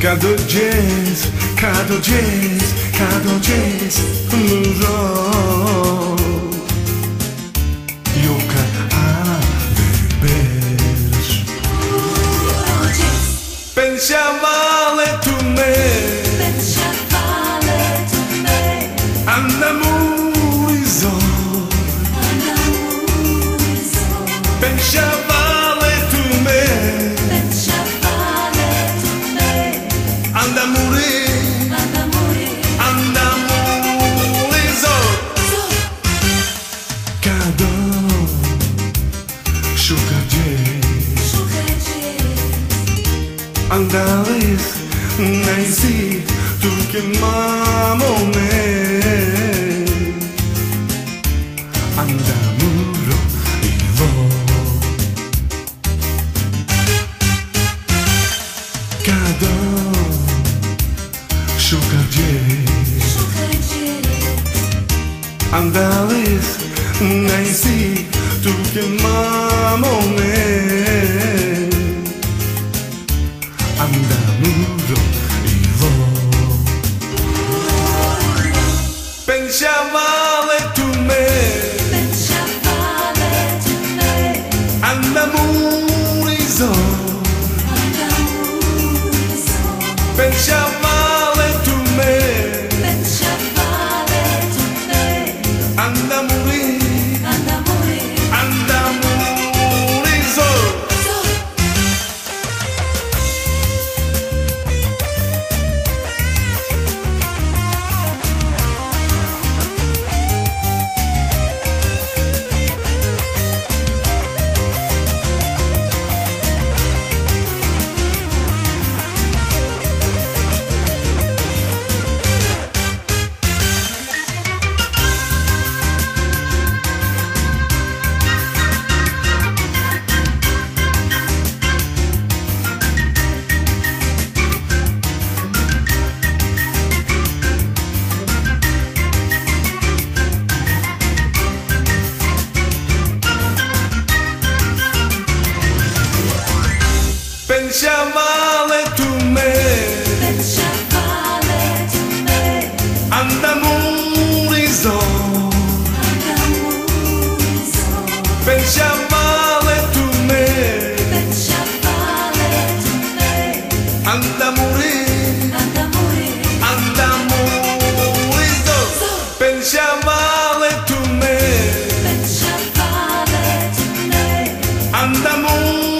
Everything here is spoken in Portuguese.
Cada jazz, cada jazz, cada jazz murou Yoka a bebês Pensava tu me Andamurizou Pensava Andales Naisi tu que mamone Andamuro jazz Andales Naisi tu que mamone Vivo Anda a morir. Anda a morir. Anda a morir. Ben shamale tu me. Tu me. Anda a morir.